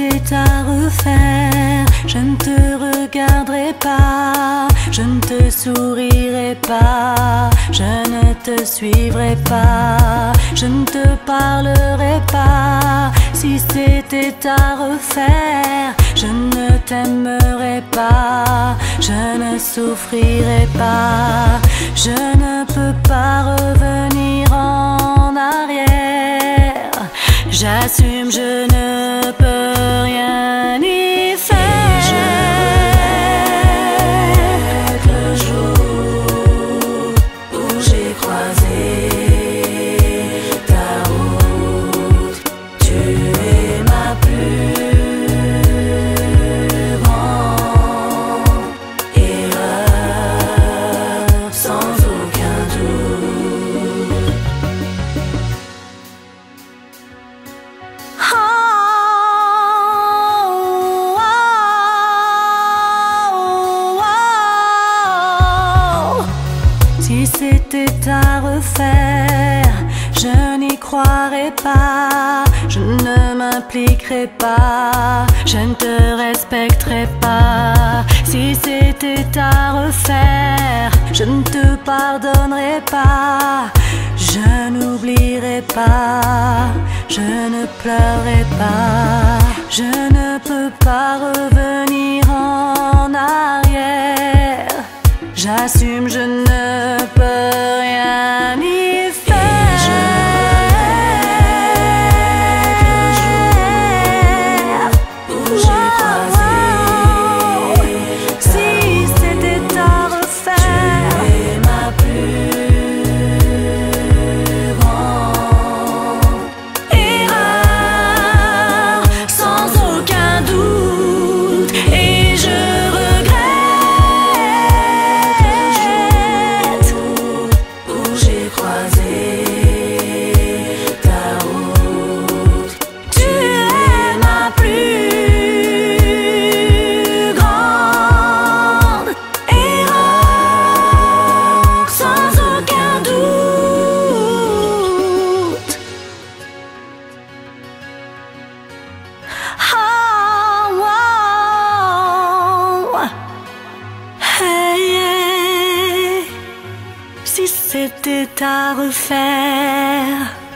à refaire, je ne te regarderai pas, je ne te sourirai pas, je ne te suivrai pas, je ne te parlerai pas. Si c'était à refaire, je ne t'aimerai pas, je ne souffrirai pas, je ne peux pas revenir en arrière. J'assume, je ne peux à refaire, je n'y croirais pas, je ne m'impliquerais pas, je ne te respecterais pas. Si c'était à refaire, je ne te pardonnerais pas, je n'oublierai pas, je ne pleurerai pas, je ne peux pas revenir en arrière. J'assume, je ne peux c'était à refaire.